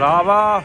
Brava!